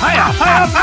拍呀拍呀！